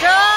Good.